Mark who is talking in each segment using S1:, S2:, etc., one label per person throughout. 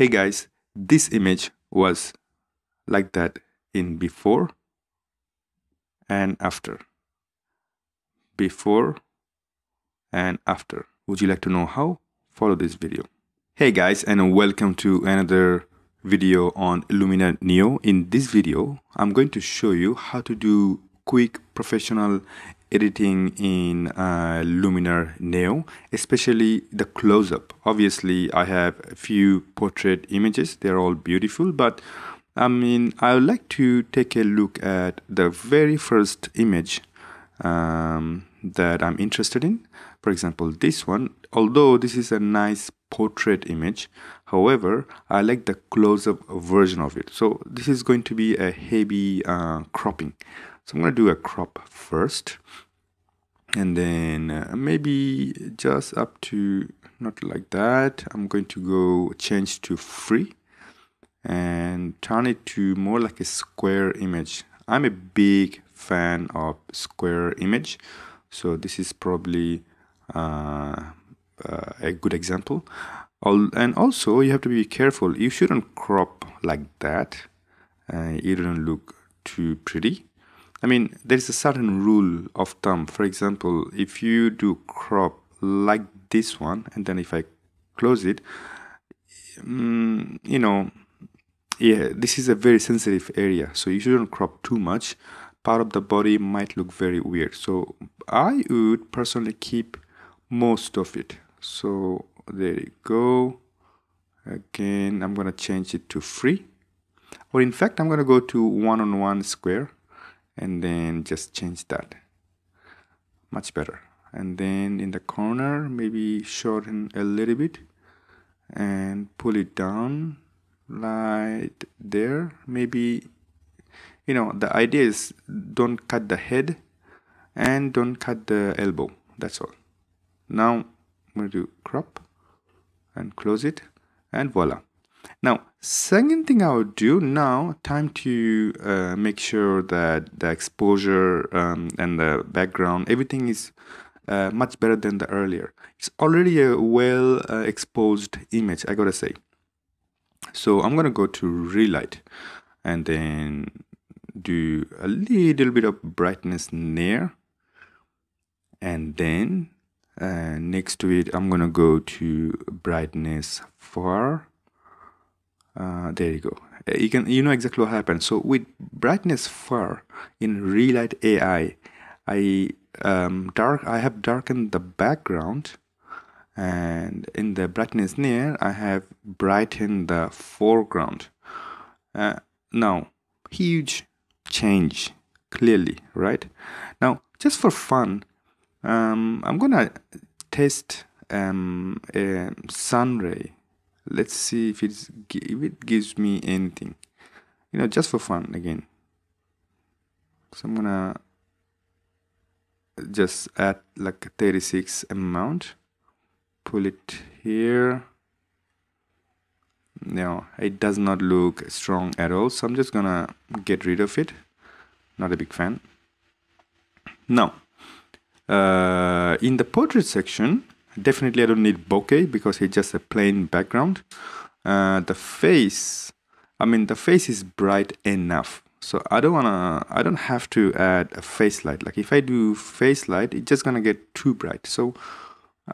S1: Hey guys, this image was like that in before and after. Before and after. Would you like to know how? Follow this video. Hey guys and welcome to another video on Luminar Neo. In this video, I'm going to show you how to do quick professional editing in uh, Luminar Neo, especially the close-up. Obviously, I have a few portrait images. They're all beautiful, but I mean, I would like to take a look at the very first image um, that I'm interested in. For example, this one, although this is a nice portrait image, however, I like the close-up version of it. So this is going to be a heavy uh, cropping. So I'm going to do a crop first and then uh, maybe just up to not like that. I'm going to go change to free and turn it to more like a square image. I'm a big fan of square image. So this is probably uh, uh, a good example. and also you have to be careful. You shouldn't crop like that. Uh, it doesn't look too pretty I mean, there is a certain rule of thumb. For example, if you do crop like this one, and then if I close it, um, you know, yeah, this is a very sensitive area. So you shouldn't crop too much. Part of the body might look very weird. So I would personally keep most of it. So there you go. Again, I'm going to change it to free. Or in fact, I'm going to go to one-on-one -on -one square and then just change that. Much better. And then in the corner maybe shorten a little bit and pull it down like there. Maybe you know the idea is don't cut the head and don't cut the elbow. That's all. Now I'm going to crop and close it and voila now, second thing I would do now, time to uh, make sure that the exposure um, and the background, everything is uh, much better than the earlier. It's already a well uh, exposed image, I gotta say. So I'm gonna go to relight and then do a little bit of brightness near and then uh, next to it I'm gonna go to brightness far uh, there you go. Uh, you can you know exactly what happened. So with brightness far in relight ai i um, dark i have darkened the background and in the brightness near i have brightened the foreground. Uh, now huge change clearly right? Now just for fun um, i'm gonna test um, sun ray let's see if it's if it gives me anything. You know just for fun again. So I'm gonna just add like 36 amount. Pull it here. No it does not look strong at all so I'm just gonna get rid of it. Not a big fan. Now uh, in the portrait section Definitely I don't need bokeh because it's just a plain background. Uh, the face, I mean the face is bright enough. So I don't wanna, I don't have to add a face light. Like if I do face light, it's just gonna get too bright. So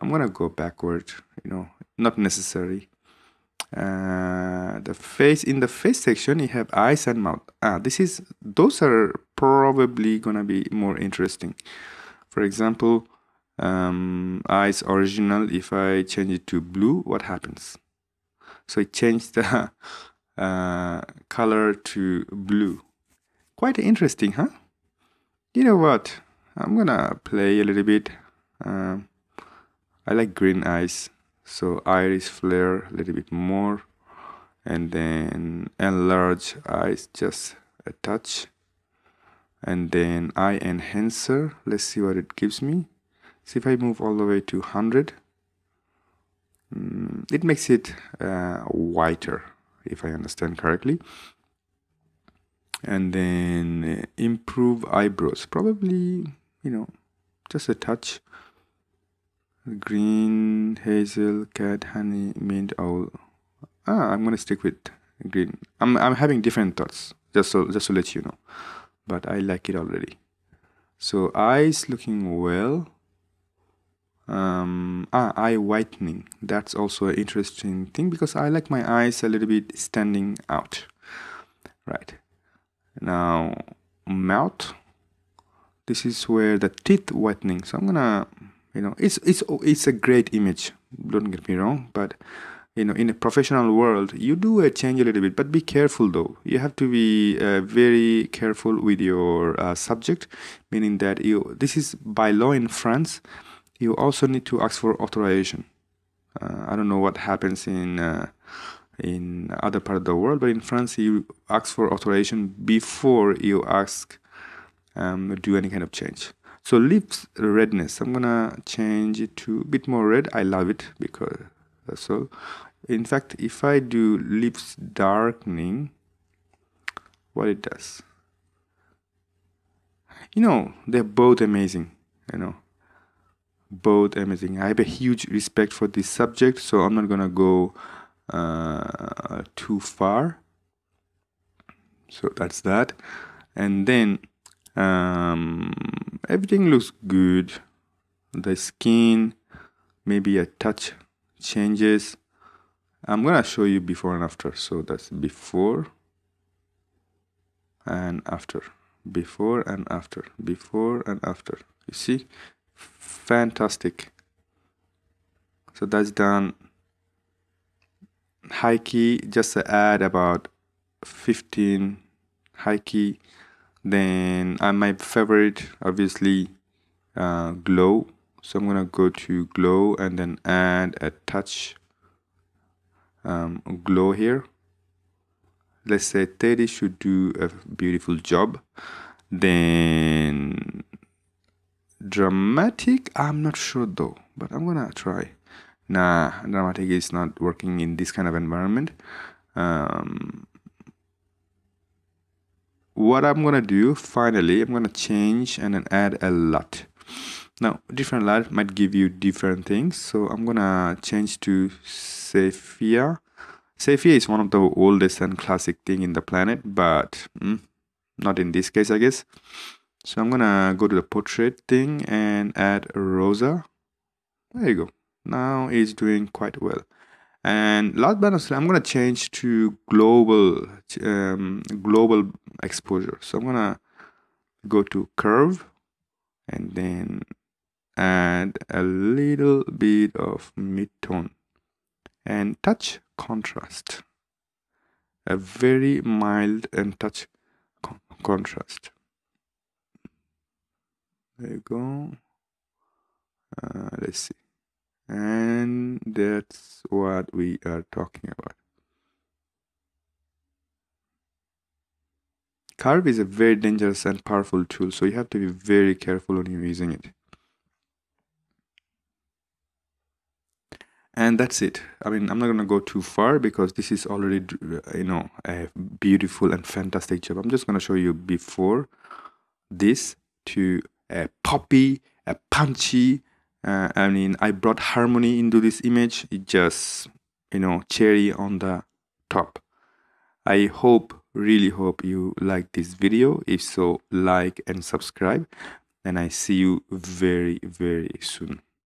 S1: I'm gonna go backward, you know, not necessary. Uh, the face in the face section you have eyes and mouth ah this is those are probably gonna be more interesting for example um, eyes original if I change it to blue what happens? So it changed the uh, color to blue. Quite interesting huh? You know what? I'm gonna play a little bit. Um, I like green eyes so iris flare a little bit more and then enlarge eyes just a touch and then eye enhancer. Let's see what it gives me so if I move all the way to 100 um, it makes it uh, whiter if I understand correctly and then uh, improve eyebrows probably you know just a touch green hazel cat honey mint owl ah, I'm gonna stick with green. I'm I'm having different thoughts just so just to let you know, but I like it already. So eyes looking well. Um, ah, eye whitening. That's also an interesting thing because I like my eyes a little bit standing out. Right now, mouth. This is where the teeth whitening. So I'm gonna, you know, it's it's it's a great image. Don't get me wrong, but you know in a professional world you do a change a little bit but be careful though you have to be uh, very careful with your uh, subject meaning that you this is by law in france you also need to ask for authorization. Uh, i don't know what happens in uh, in other part of the world but in france you ask for authorization before you ask um, do any kind of change. So lips redness i'm gonna change it to a bit more red. I love it because so in fact if I do lips darkening what it does? You know they're both amazing you know both amazing. I have a huge respect for this subject so I'm not gonna go uh, too far. So that's that. And then um, everything looks good. The skin maybe a touch changes. I'm gonna show you before and after. So that's before and after. Before and after. Before and after. You see fantastic. So that's done. High key just add about 15 high key then uh, my favorite obviously uh, glow. So I'm gonna go to glow and then add a touch um, glow here. Let's say Teddy should do a beautiful job. Then dramatic? I'm not sure though but I'm gonna try. Nah dramatic is not working in this kind of environment. Um, what I'm gonna do finally I'm gonna change and then add a LUT now different LUT might give you different things so I'm gonna change to Sepia Sepia is one of the oldest and classic thing in the planet but mm, not in this case I guess so I'm gonna go to the portrait thing and add Rosa. There you go. Now it's doing quite well. And last but not least I'm gonna change to global um, global exposure. So I'm gonna go to curve and then add a little bit of mid-tone. And touch contrast. A very mild and touch con contrast there you go. Uh, let's see. And that's what we are talking about. Curve is a very dangerous and powerful tool so you have to be very careful when you're using it. And that's it. I mean i'm not going to go too far because this is already you know a beautiful and fantastic job. I'm just going to show you before this to a poppy a punchy uh, i mean i brought harmony into this image. It just you know cherry on the top. I hope really hope you like this video. If so like and subscribe. And i see you very very soon